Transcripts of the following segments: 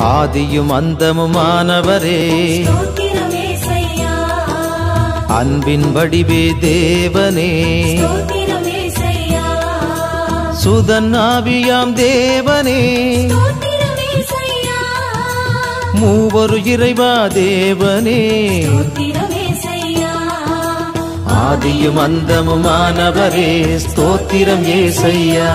ஆதியும் அந்தமுமானவரே அன்பின் வடிவே தேவனே. ஸ்தோத்திரம் ஏசையா சுதன் ஆவியாம் தேவனே. மூவரு இறைவா தேவனே. ஆதியும் அந்தமுமானவரே ஸ்தோத்திரம் ஏசையா.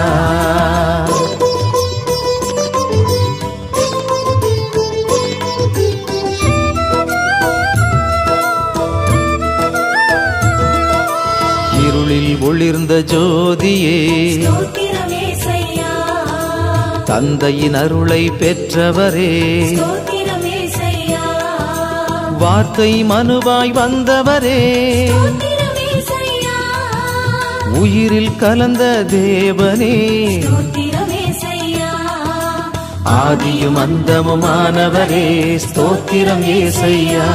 ஒளிர்ந்த ஜோதியே தந்தையின் அருளை பெற்றவரே வார்த்தை மனுவாய் வந்தவரே உயிரில் கலந்த தேவனே ஆதியும் அந்தமுமானவரே ஸ்தோத்திரம் ஏசையா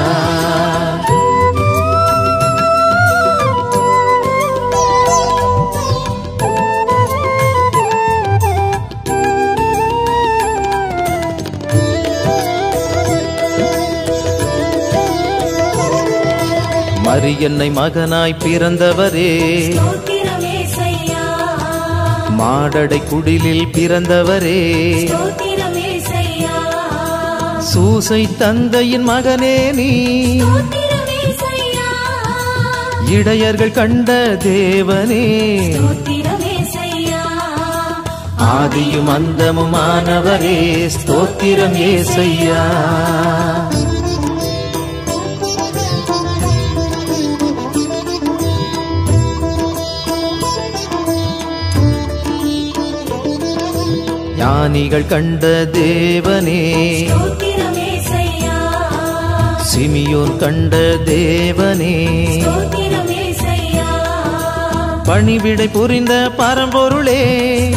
மரியன்னை மகனாய் பிறந்தவரே. மாடடை குடிலில் பிறந்தவரே. சூசை தந்தையின் மகனே நீ. இடையர்கள் கண்ட தேவனே. ஆதியும் அந்தமுமானவரே ஸ்தோத்திரம் ஏசையா. ஞானிகள் கண்ட தேவனே. சிமியோன் கண்ட தேவனே. பணிவிடை புரிந்த பரம்பொருளே.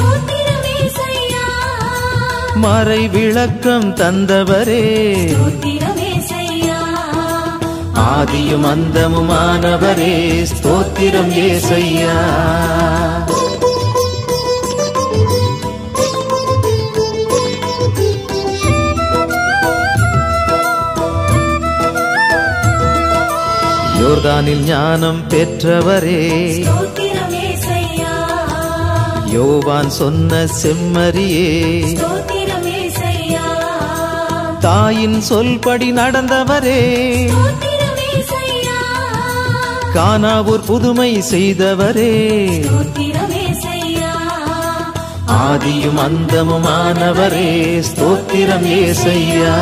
மறை விளக்கம் தந்தவரே. ஆதியும் அந்தமுமானவரே. ஸ்தோத்திரம் ஏசையா. யோர்தானில் ஞானம் பெற்றவரே. யோவான் சொன்ன செம்மறியே. தாயின் சொல்படி நடந்தவரே. கானாவூர் புதுமை செய்தவரே. ஆதியும் அந்தமுமானவரே. ஸ்தோத்திரம் ஏசையா.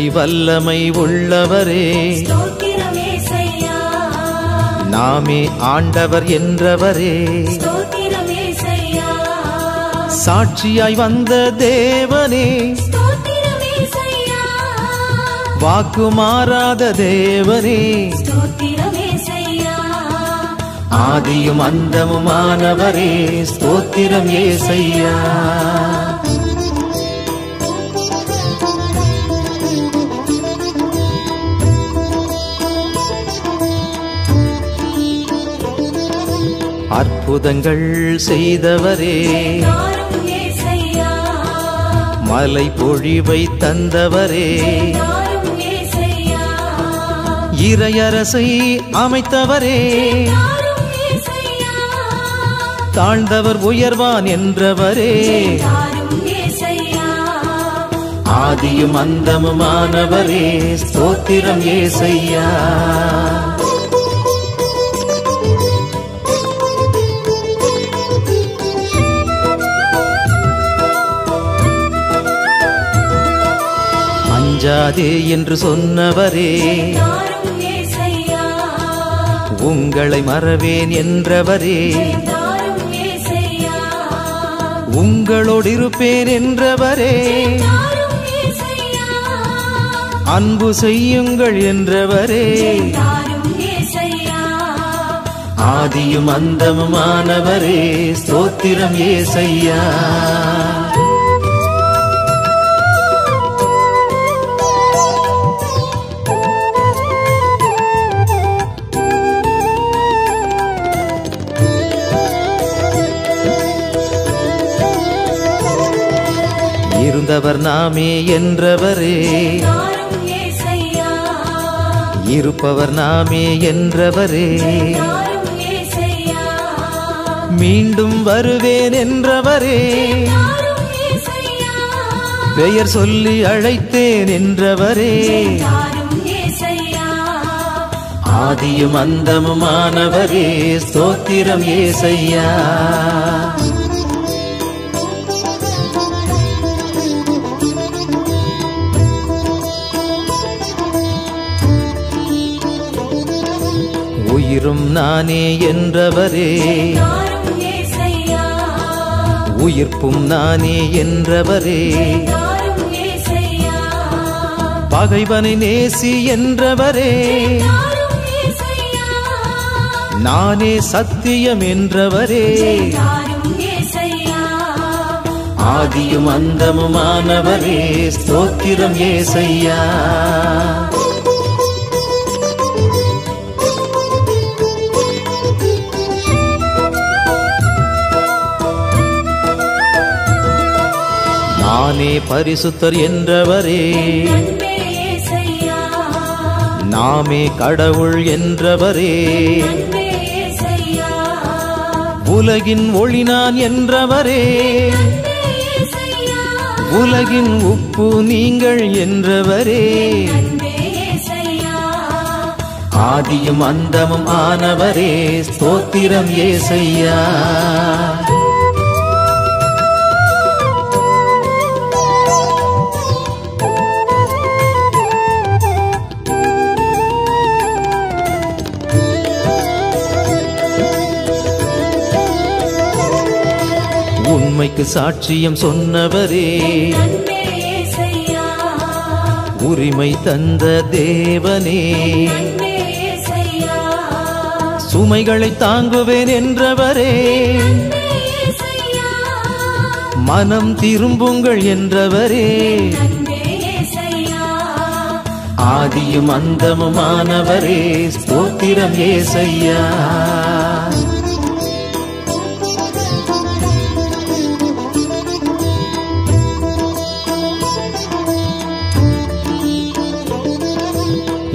இறை வல்லமை உள்ளவரே. நாமே ஆண்டவர் என்றவரே. சாட்சியாய் வந்த தேவனே. ஸ்தோத்திரம் ஏசையா வாக்கு மாறாத தேவனே. ஆதியும் அந்தமுமானவரே. ஸ்தோத்திரம் ஏசையா. அற்புதங்கள் செய்தவரே. மலை பொழிவை தந்தவரே. இறையரசை அமைத்தவரே. தாழ்ந்தவர் உயர்வான் என்றவரே. ஆதியும் அந்தமுமானவரே. ஸ்தோத்திரம் ஏசையா. அஞ்சாதே என்று சொன்னவரே. உங்களை மறவேன் என்றவரே. உங்களோடு இருப்பேன் என்றவரே. அன்பு செய்யுங்கள் என்றவரே. ஆதியும் அந்தமுமானவரே. ஸ்தோத்திரம் ஏசையா. இருந்தவர் நாமே என்றவரே. இருப்பவர் நாமே என்றவரே. மீண்டும் வருவேன் என்றவரே. பெயர் சொல்லி அழைத்தேன் என்றவரே. ஆதியும் அந்தமுமானவரே. ஸ்தோத்திரம் ஏசையா. உயிரும் நானே என்றவரே. உயிர்ப்பும் நானே என்றவரே. பகைவனை நேசி என்றவரே. நானே சத்தியம் என்றவரே. ஆதியும் அந்தமுமானவரே. ஸ்தோத்திரம் ஏசையா. நானே பரிசுத்தர் என்றவரே. நாமே கடவுள் என்றவரே. உலகின் ஒளி நான் என்றவரே. உலகின் உப்பு நீங்கள் என்றவரே. ஆதியும் அந்தமும் ஆனவரே. ஸ்தோத்திரம் ஏசையா. உண்மைக்கு சாட்சியம் சொன்னவரே. உரிமை தந்த தேவனே. சுமைகளை தாங்குவேன் என்றவரே. மனம் திரும்புங்கள் என்றவரே. ஆதியும் அந்தமுமானவரே. ஸ்தோத்திரம் ஏசையா.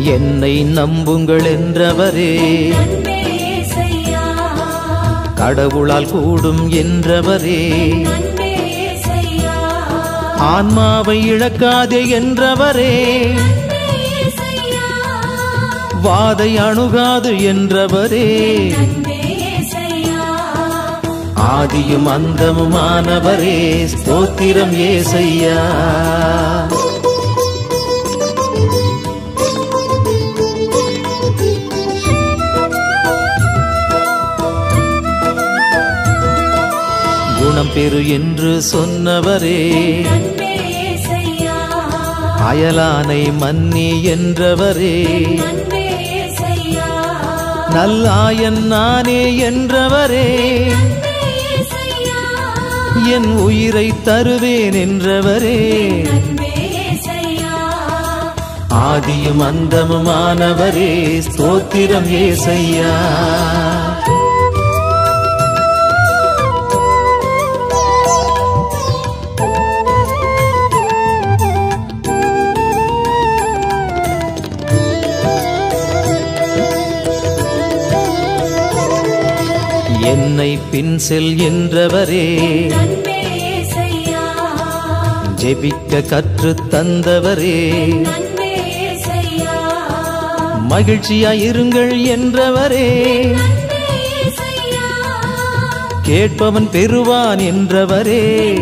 என்னை நம்புங்கள் என்றவரே கடவுளால் கூடும் என்றவரே. ஆன்மாவை இழக்காதே என்றவரே. வாதை அணுகாது என்றவரே. ஆதியும் அந்தமுமானவரே. ஸ்தோத்திரம் ஏசையா. குணம் பெறு என்று சொன்னவரே. அயலானை மன்னி என்றவரே. நல்லாயன் நானே என்றவரே. என் உயிரை தருவேன் என்றவரே. ஆதியும் அந்தமுமானவரே. ஸ்தோத்திரம் ஏசையா. என்னை பின் செல் என்றவரே ஜெபிக்க கற்று தந்தவரே. மகிழ்ச்சியாயிருங்கள் என்றவரே. கேட்பவன் பெறுவான் என்றவரே.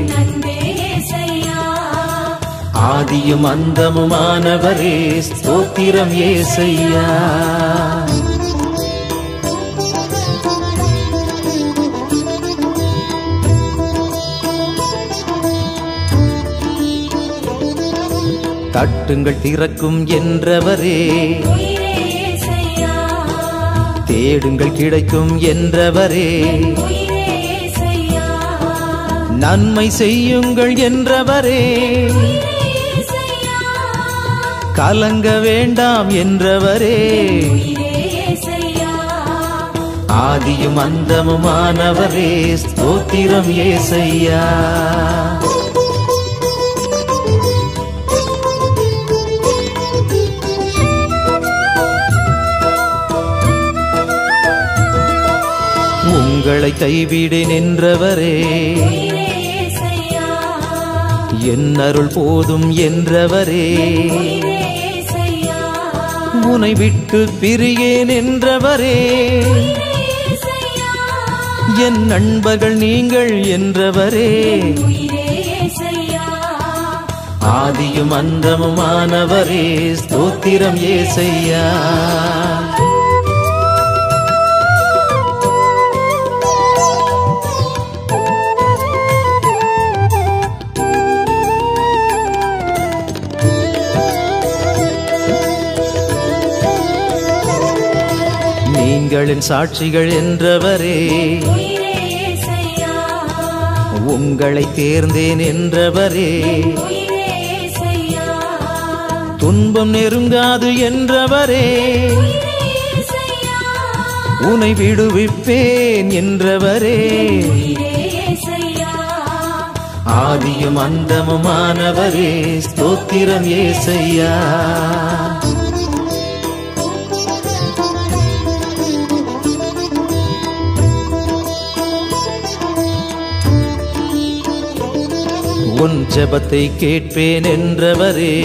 ஆதியும் அந்தமுமானவரே. ஸ்தோத்திரம் ஏசையா. தட்டுங்கள் திறக்கும் என்றவரே. தேடுங்கள் கிடைக்கும் என்றவரே. நன்மை செய்யுங்கள் என்றவரே. கலங்க வேண்டாம் என்றவரே. ஆதியும் அந்தமுமானவரே. ஸ்தோத்திரம் ஏசையா. உங்களை கைவிடேன் நின்றவரே. என் அருள் போதும் என்றவரே. உயிரே உனை விட்டு பிரியேன் என்றவரே என் நண்பர்கள் நீங்கள் என்றவரே. ஆதியும் அந்தமுமானவரே. ஸ்தோத்திரம் ஏசையா. நீங்களின் சாட்சிகள் என்றவரே. உங்களை தேர்ந்தேன் என்றவரே. துன்பம் நெருங்காது என்றவரே. உனை விடுவிப்பேன் என்றவரே. ஆதியும் அந்தமுமானவரே. ஸ்தோத்திரம் ஏசையா. உன் ஜெபத்தை கேட்பேன் என்றவரே.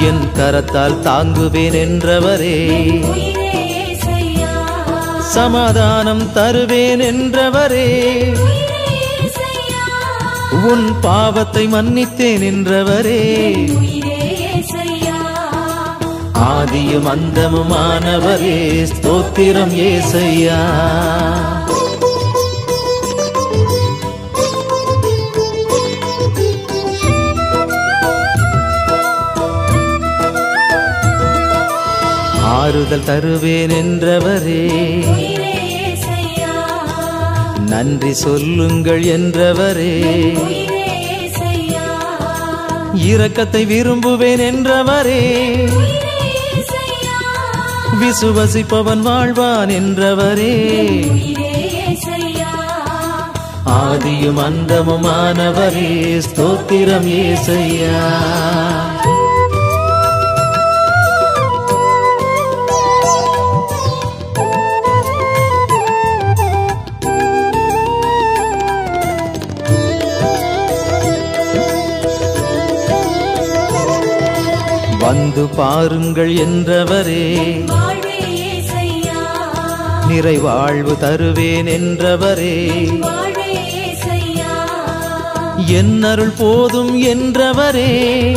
என் கரத்தால் தாங்குவேன் என்றவரே. சமாதானம் தருவேன் என்றவரே. உன் பாவத்தை மன்னித்தேன் என்றவரே. ஆதியும் அந்தமுமானவரே. ஸ்தோத்திரம் ஏசையா. ஆறுதல் தருவேன் என்றவரே. நன்றி சொல்லுங்கள் என்றவரே. இரக்கத்தை விரும்புவேன் என்றவரே. விசுவசிப்பவன் வாழ்வான் என்றவரே. ஆதியும் அந்தமுமானவரே. ஸ்தோத்திரம் ஏசையா. வந்து பாருங்கள் என்றவரே. நிறைவாழ்வு தருவேன் என்றவரே. என் அருள் போதும் என்றவரே.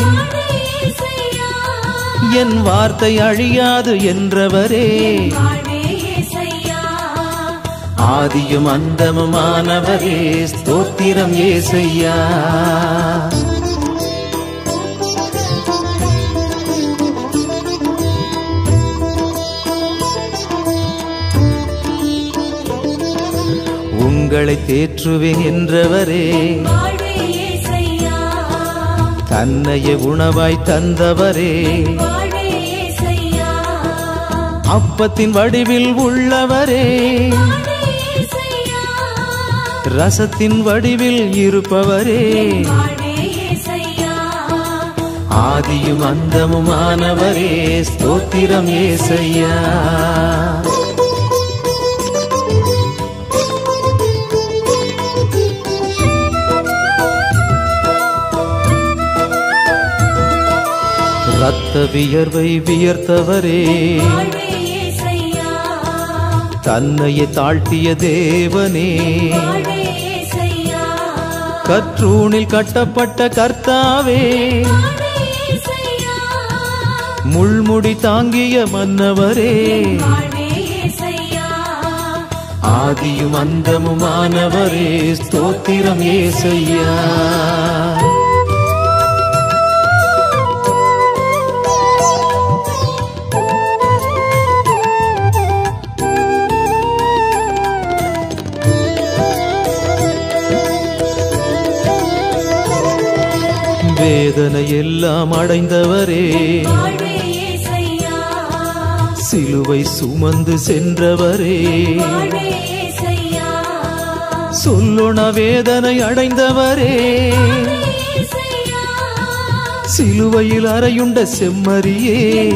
என் வார்த்தை அழியாது என்றவரே. ஆதியும் அந்தமுமானவரே. ஸ்தோத்திரம் ஏசையா. உங்களை தேற்றுவேன்றவரே என்றவரே உணவாய் தந்தவரே. அப்பத்தின் வடிவில் உள்ளவரே. ரசத்தின் வடிவில் இருப்பவரே. ஆதியும் அந்தமுமானவரே. ஸ்தோத்திரம் ஏசையா. ரத்த வியர்வை வியர்த்தவரே. தன்னையை தாழ்த்திய தேவனே. வாழ்வே கற்றூணில் கட்டப்பட்ட கர்த்தாவே. முள்முடி தாங்கிய மன்னவரே. ஆதியும் அந்தமுமானவரே. ஸ்தோத்திரம் ஏசையா எல்லாம் அடைந்தவரே. சிலுவை சுமந்து சென்றவரே. சொல்லொண வேதனை அடைந்தவரே. சிலுவையில் அறையுண்ட செம்மறியே.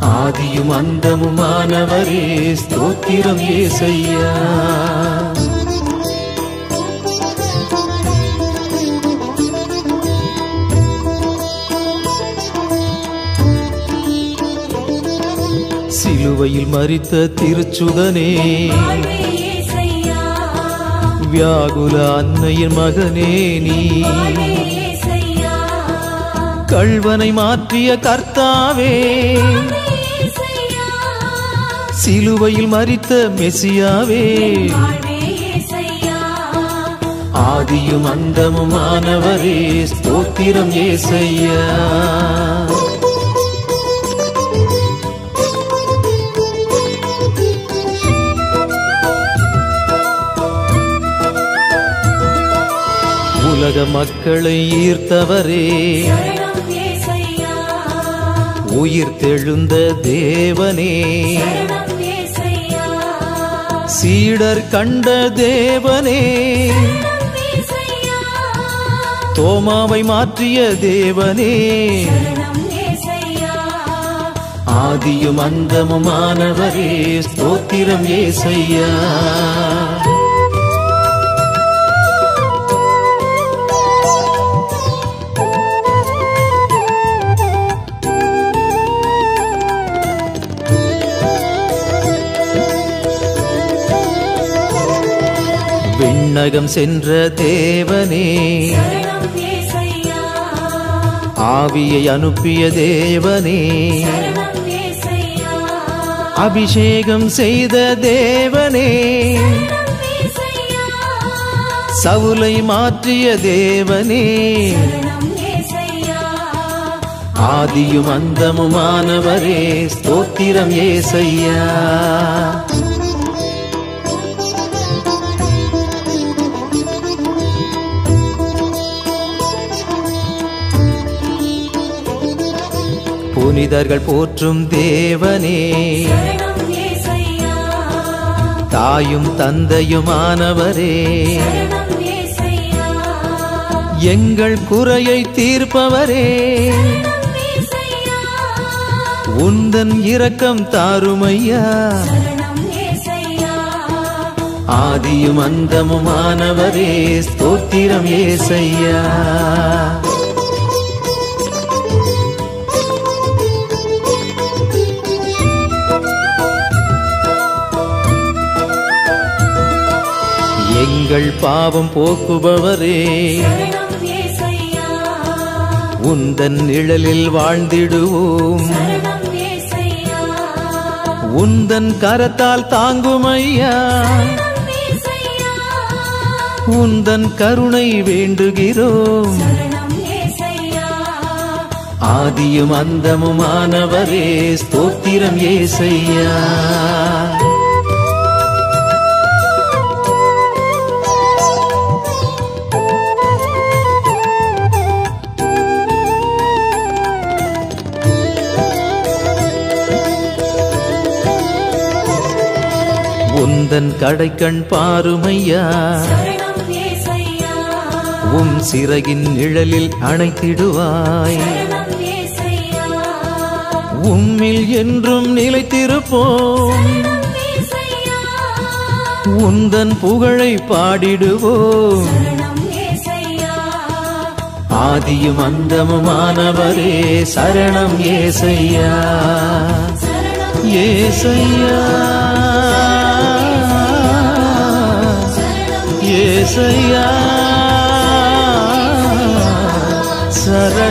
ஆதியும் அந்தமுமானவரே. ஸ்தோத்திரம் ஏசையா. சிலுவையில் மறித்த திருச்சுதனே வியாகுல அன்னையின் மகனே நீ. வாழ்வே கள்வனை மாற்றிய கர்த்தாவே. சிலுவையில் மறித்த மெசியாவே. ஆதியும் அந்தமுமானவரே ஸ்தோத்திரம் ஏசையா. உலக மக்களை ஈர்த்தவரே. உயிர் தெழுந்த தேவனே. சீடர் கண்ட தேவனே. தோமாவை மாற்றிய தேவனே. ஆதியும் அந்தமுமானவரே. ஸ்தோத்திரம் ஏசையா. விண்ணகம் சென்ற தேவனே. ஆவியை அனுப்பிய தேவனே. அபிஷேகம் செய்த தேவனே. சவுலை மாற்றிய தேவனே. ஆதியும் அந்தமுமானவரே. ஸ்தோத்திரம் ஏசையா. புனிதர்கள் போற்றும் தேவனே. தாயும் தந்தையுமானவரே. எங்கள் குறையை தீர்ப்பவரே. உந்தன் இரக்கம் தாருமையா. ஆதியும் அந்தமுமானவரே. ஸ்தோத்திரம் ஏசையா. எங்கள் பாவம் போக்குபவரே. உந்தன் நிழலில் வாழ்ந்திடுவோம். உந்தன் கரத்தால் தாங்குமையா. உந்தன் கருணை வேண்டுகிறோம். ஆதியும் அந்தமுமானவரே ஸ்தோத்திரம் ஏசையா. உந்தன் கடைக்கண் பாருமையா? உம் சிறகின் நிழலில் அணைத்திடுவாய். உம்மில் என்றும் நிலைத்திருப்போம். உந்தன் புகழை பாடிடுவோம். ஆதியும் அந்தமுமானவரே சரணம் ஏசையா. ஏசையா. ஈசையா சரண